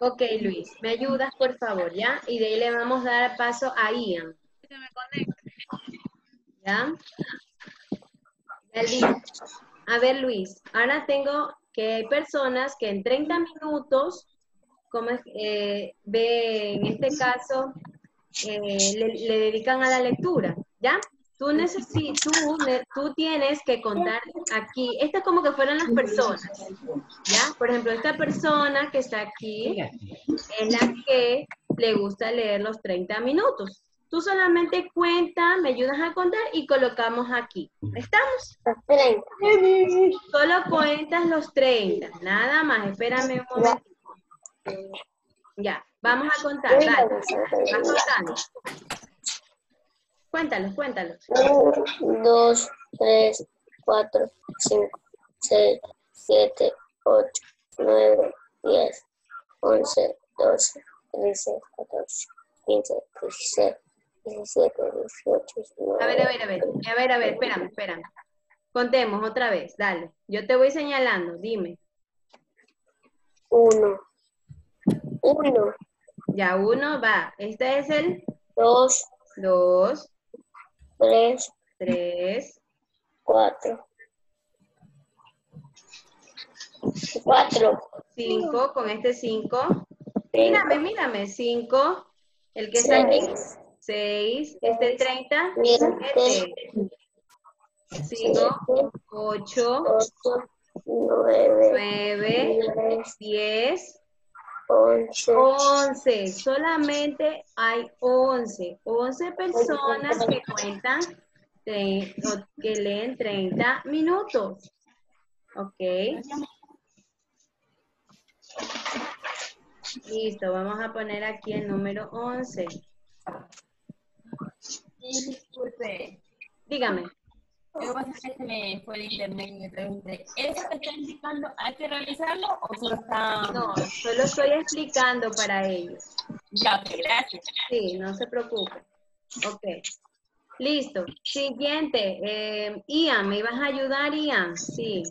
Ok, Luis, ¿me ayudas, por favor, ya? Y de ahí le vamos a dar paso a Ian. ¿Ya? A ver, Luis, ahora tengo que hay personas que en 30 minutos, como eh, ve, en este caso, eh, le, le dedican a la lectura, ¿ya? Tú, necesitas, tú, tú tienes que contar aquí, esto es como que fueran las personas, ¿ya? Por ejemplo, esta persona que está aquí es la que le gusta leer los 30 minutos. Tú solamente cuenta, me ayudas a contar y colocamos aquí. ¿Estamos? Solo cuentas los 30, nada más. Espérame un momentito. Ya, vamos a contar, dale. Vas contando. Cuéntalos, cuéntalos. 2, 3, 4, 5, 6, 7, 8, 9, 10, 11, 12, 13, 14, 15, 16, 17, 18, 19. A ver, a ver, a ver, a ver, a ver, espérame, espérame. Contemos otra vez, dale. Yo te voy señalando, dime. 1, 1, Ya uno va. Este es el 2, 2, 3, 3, 4. 4, 5, con este 5. Mírame, mírame, 5. El que está aquí, 6. Este 30, 7. Sigo, 8, 8, 9, 9, 10, 11, 11. Solamente hay 11. 11 personas que cuentan, que leen 30 minutos. ¿Ok? Listo, vamos a poner aquí el número 11. Disculpe, Dígame. Lo que pasa es que se me fue el internet y me pregunté, ¿eso que está indicando hay que realizarlo o solo está...? No, solo estoy explicando para ellos. Ya, ok, gracias. Sí, no se preocupe. Ok. Listo. Siguiente. Eh, Ian, ¿me ibas a ayudar, Ian? Sí.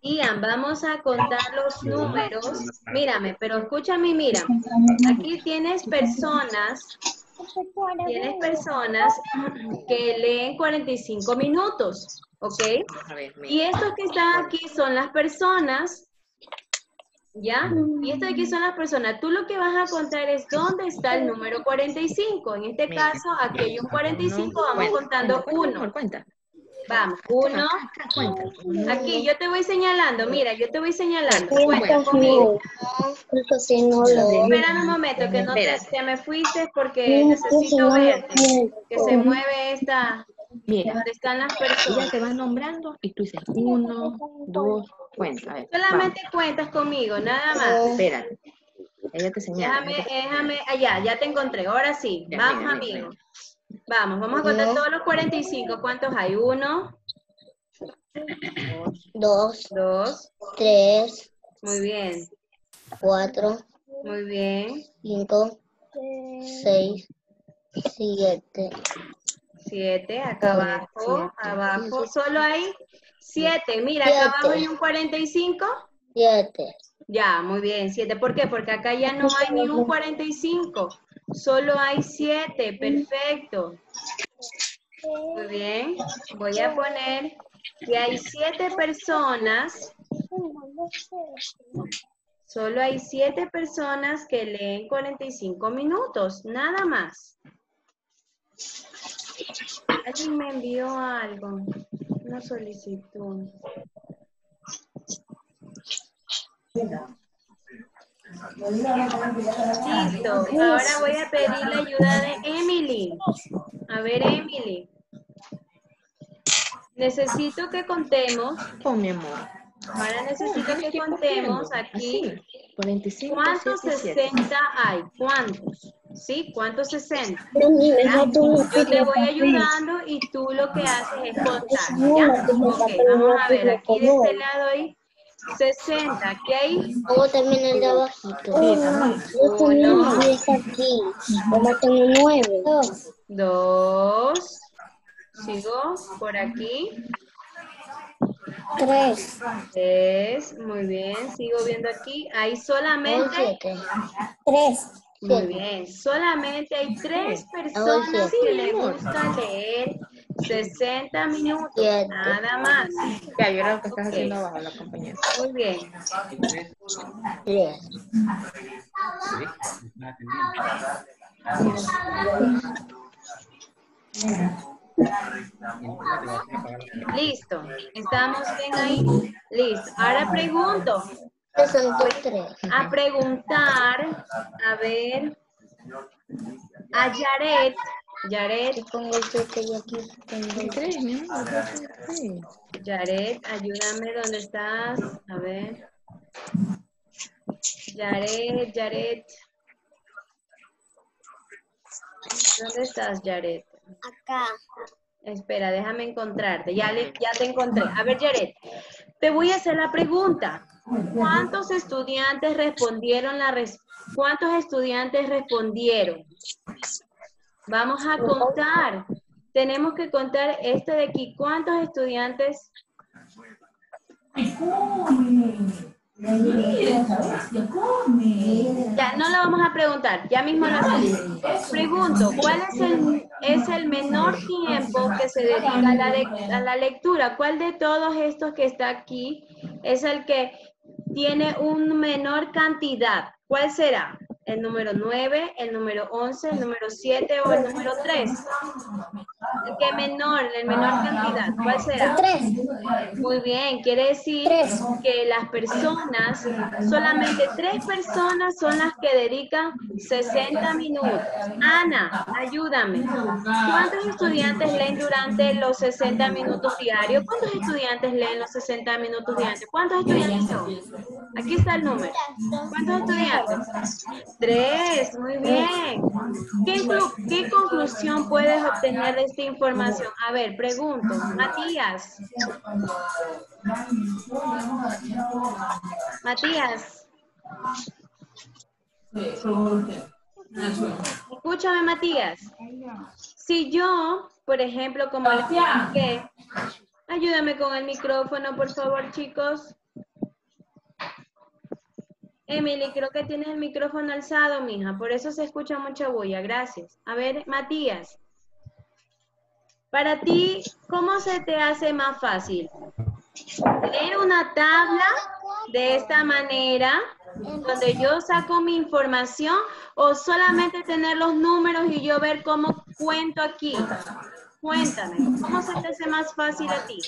Ian, vamos a contar los números. Mírame, pero escúchame mira. Aquí tienes personas, tienes personas que leen 45 minutos, ¿ok? Y estos que están aquí son las personas, ¿ya? Y estos de aquí son las personas. Tú lo que vas a contar es dónde está el número 45. En este caso, aquí hay un 45, vamos contando uno. Vamos, uno. Cuenta. Aquí, yo te voy señalando, mira, yo te voy señalando. Cuenta conmigo. Espérame un momento, que no te, te me fuiste porque necesito verte. Que se mueve esta, Mira, donde están las ella personas. te va nombrando y tú dices uno, dos, cuenta. A ver, Solamente cuentas conmigo, nada más. vamos, espérate. Ella te señala. Déjame, déjame, allá, ya te encontré, ahora sí. Ya, Vamos, mira, mira, amigo. Vamos, vamos a contar todos los 45. ¿Cuántos hay? Uno, 2, dos, 3, muy bien, 4, muy bien, 5, 6, 7, siete, acá abajo, abajo, solo hay siete. Mira, acá abajo hay un 45. 7. Ya, muy bien, siete. ¿Por qué? Porque acá ya no hay ni un 45, solo hay siete. Perfecto. Muy bien. Voy a poner que hay siete personas, solo hay siete personas que leen 45 minutos, nada más. Alguien me envió algo, una solicitud. Listo. Ahora voy a pedir la ayuda de Emily. A ver, Emily. Necesito que contemos, Oh, mi amor. ahora necesito que contemos aquí Así. 45, cuántos 7, 7. 60 hay. ¿Cuántos? ¿Sí? ¿Cuántos 60? Mami, me ¿Ya? falta una Yo te voy ayudando y tú lo que haces es contar. ¿Ya? Ok, vamos a ver. Aquí de este lado hay 60. ¿Aquí hay? Luego también el de abajito. Yo también es aquí. Como tengo 9. Dos. Sigo por aquí. Tres. Tres, muy bien, sigo viendo aquí. Hay solamente. Tres. muy bien, solamente hay tres personas que les gusta leer 60 minutos, Siete. nada más. Ya, yo creo que estás haciendo abajo la compañera. Muy bien. Tres. Listo, estamos bien ahí. Listo. Ahora pregunto, a preguntar, a ver, a Yaret. Yaret, Yo pongo aquí pongo el Tres, mi amor. Sí. Yaret, ayúdame, ¿dónde estás? A ver. Yaret, Yaret. ¿Dónde estás, Yaret? Acá. Espera, déjame encontrarte. Ya, le- ya te encontré. A ver, Yaret, te voy a hacer la pregunta. ¿Cuántos estudiantes respondieron la res- ¿Cuántos estudiantes respondieron? Vamos a contar. Tenemos que contar este de aquí. ¿Cuántos estudiantes? Ya, no lo vamos a preguntar. Ya mismo lo hacemos. Pregunto, ¿cuál es el, es el menor tiempo que se dedica a la, a la lectura? ¿Cuál de todos estos que está aquí es el que tiene un menor cantidad? ¿Cuál será? ¿El número 9, el número 11, el número 7 o el número 3? El que menor, el menor cantidad. ¿Cuál será? Tres. Muy bien, quiere decir Tres. que las personas, solamente tres personas son las que dedican 60 minutos. Ana, ayúdame. ¿Cuántos estudiantes leen durante los 60 minutos diarios? ¿Cuántos estudiantes leen los 60 minutos diarios? ¿Cuántos estudiantes son? Aquí está el número. ¿Cuántos estudiantes? Tres, muy bien. ¿Qué, conclusión puedes obtener de esta información? A ver, pregunto. Matías. Matías. Escúchame, Matías. Si yo, por ejemplo, como les expliqué, ayúdame con el micrófono, por favor, chicos. Emily, creo que tienes el micrófono alzado, mija, por eso se escucha mucha bulla. Gracias. A ver, Matías. Para ti, ¿cómo se te hace más fácil? Leer una tabla de esta manera, donde yo saco mi información, o solamente tener los números y yo ver cómo cuento aquí. Cuéntame, ¿cómo se te hace más fácil a ti?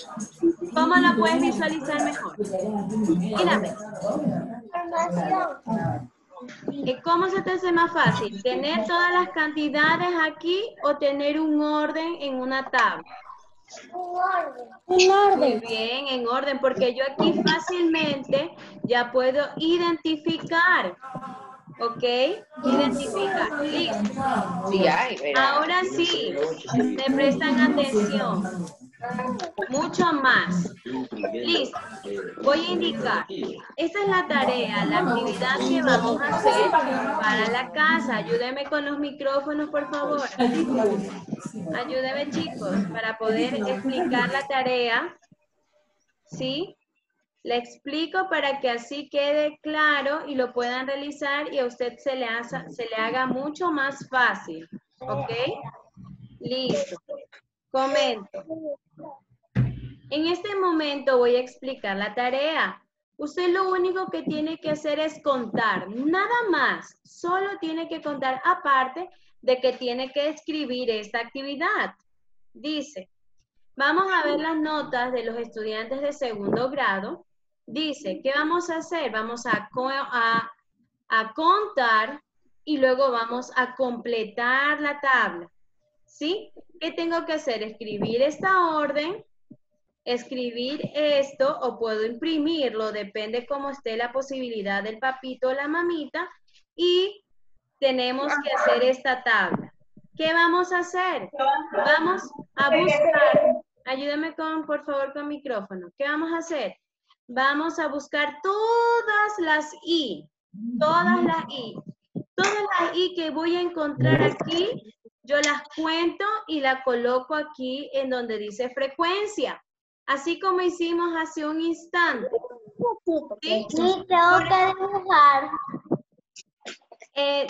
¿Cómo la puedes visualizar mejor? Mírame. ¿Y ¿Cómo se te hace más fácil? ¿Tener todas las cantidades aquí o tener un orden en una tabla? Un Muy orden. bien, en orden, porque yo aquí fácilmente ya puedo identificar. ¿Ok? Identificar. Listo. Sí, hay. Ahora sí, me prestan atención. Mucho más. Listo. Voy a indicar. Esta es la tarea, la actividad que vamos a hacer para la casa. Ayúdenme con los micrófonos, por favor. Ayúdenme, chicos, para poder explicar la tarea. ¿Sí? Le explico para que así quede claro y lo puedan realizar y a usted se le, se le haga mucho más fácil. ¿Ok? Listo. Comento. En este momento voy a explicar la tarea. Usted lo único que tiene que hacer es contar, nada más. Solo tiene que contar aparte de que tiene que escribir esta actividad. Dice, vamos a ver las notas de los estudiantes de segundo grado. Dice, ¿qué vamos a hacer? Vamos a, a, a contar y luego vamos a completar la tabla. ¿Sí? ¿Qué tengo que hacer? Escribir esta orden, escribir esto o puedo imprimirlo, depende cómo esté la posibilidad del papito o la mamita. Y tenemos que hacer esta tabla. ¿Qué vamos a hacer? Vamos a buscar, ayúdame con, por favor, con micrófono. ¿Qué vamos a hacer? Vamos a buscar todas las I, todas las I. Todas las I que voy a encontrar aquí, yo las cuento y la coloco aquí en donde dice frecuencia. Así como hicimos hace un instante. ¿sí? Tengo que dibujar. Eh,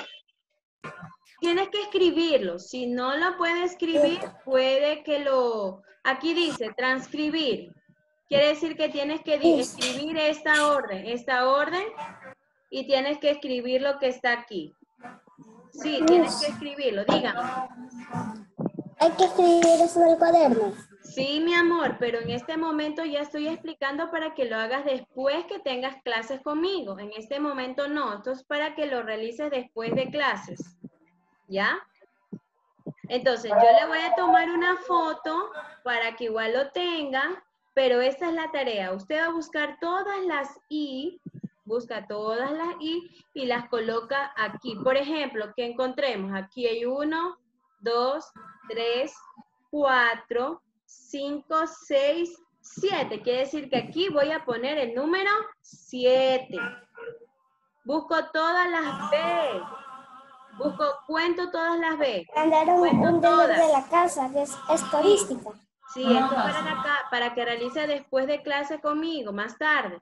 tienes que escribirlo. Si no lo puede escribir, puede que lo... Aquí dice transcribir. Quiere decir que tienes que escribir esta orden, esta orden, y tienes que escribir lo que está aquí. Sí, tienes que escribirlo, dígame. Hay que escribir eso en el cuaderno. Sí, mi amor, pero en este momento ya estoy explicando para que lo hagas después que tengas clases conmigo. En este momento no, esto es para que lo realices después de clases. ¿Ya? Entonces, yo le voy a tomar una foto para que igual lo tenga, pero esta es la tarea. Usted va a buscar todas las I, busca todas las I y las coloca aquí. Por ejemplo, que encontremos, aquí hay uno, dos, tres, cuatro, cinco, seis, siete. Quiere decir que aquí voy a poner el número siete. Busco todas las B. Busco, cuento todas las B. Mandaron un deber todas. de la casa que es estadística. Sí, esto es para, la ca- para que realice después de clase conmigo, más tarde.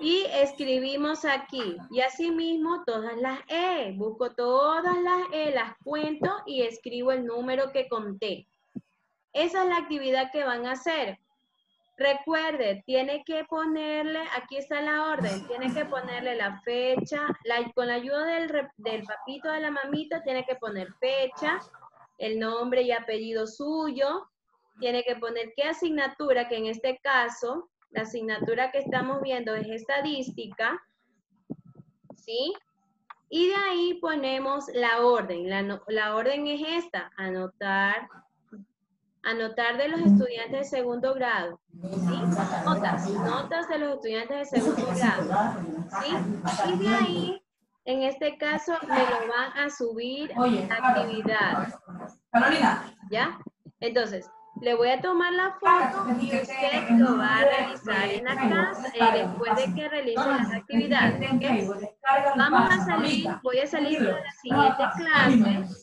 Y escribimos aquí. Y asimismo todas las E. Busco todas las E, las cuento y escribo el número que conté. Esa es la actividad que van a hacer. Recuerde, tiene que ponerle, aquí está la orden, tiene que ponerle la fecha, la- con la ayuda del, del papito de la mamita, tiene que poner fecha, el nombre y apellido suyo, tiene que poner qué asignatura, que en este caso, la asignatura que estamos viendo es estadística, ¿sí? Y de ahí ponemos la orden. La, la orden es esta, anotar, anotar de los estudiantes de segundo grado, ¿sí? Notas, notas de los estudiantes de segundo grado, ¿sí? Y de ahí, en este caso, me lo van a subir la actividad. Carolina. ¿Ya? Entonces, le voy a tomar la foto y usted lo va a realizar en la casa eh, después de que realice las actividades. Vamos a salir, voy a salir para la siguiente clase.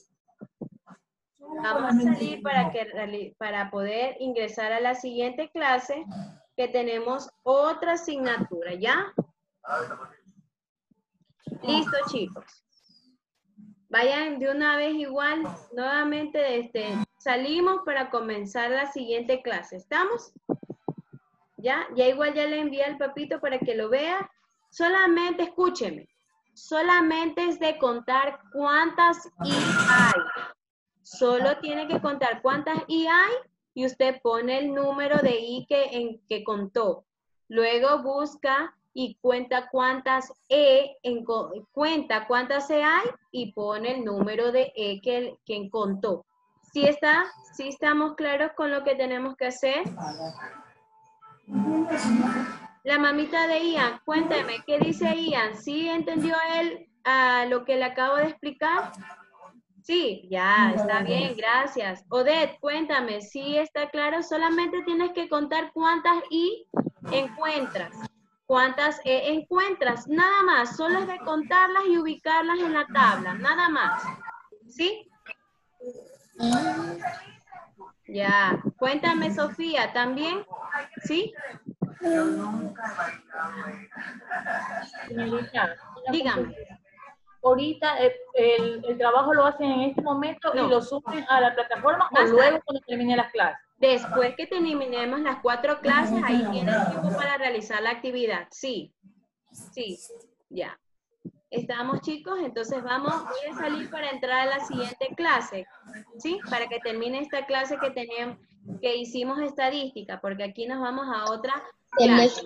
Vamos a salir para, que, para poder ingresar a la siguiente clase que tenemos otra asignatura, ¿ya? Listo, chicos. Vayan de una vez igual, nuevamente este, salimos para comenzar la siguiente clase. ¿Estamos? ¿Ya? Ya igual ya le envié al papito para que lo vea. Solamente escúcheme. Solamente es de contar cuántas I hay. Solo tiene que contar cuántas I hay y usted pone el número de I que, en, que contó. Luego busca y cuenta cuántas E, cuántas E hay y pone el número de E que, que contó. ¿Sí está? ¿Sí estamos claros con lo que tenemos que hacer? La mamita de Ian, cuénteme, ¿qué dice Ian? ¿Sí entendió él ah, lo que le acabo de explicar? Sí, ya, está bien, gracias. Odette, cuéntame, ¿sí está claro? Solamente tienes que contar cuántas I encuentras. ¿Cuántas E encuentras? Nada más, solo es de contarlas y ubicarlas en la tabla, nada más. ¿Sí? Ya, cuéntame Sofía, ¿también? ¿Sí? Señorita, Dígame. Ahorita eh, el, el trabajo lo hacen en este momento No. y lo suben a la plataforma o luego cuando termine las clases. Después que terminemos las cuatro clases, ahí tienes tiempo para realizar la actividad. Sí, sí, ya. ¿Estamos chicos? Entonces vamos, voy a salir para entrar a la siguiente clase, ¿sí? Para que termine esta clase que teníamos, que hicimos estadística, porque aquí nos vamos a otra clase.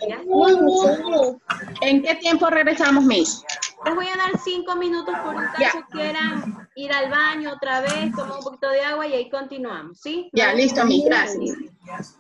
¿En qué tiempo regresamos, Miss? Les voy a dar cinco minutos por un caso quieran ir al baño otra vez, tomar un poquito de agua y ahí continuamos, ¿sí? Ya, listo, gracias. Gracias.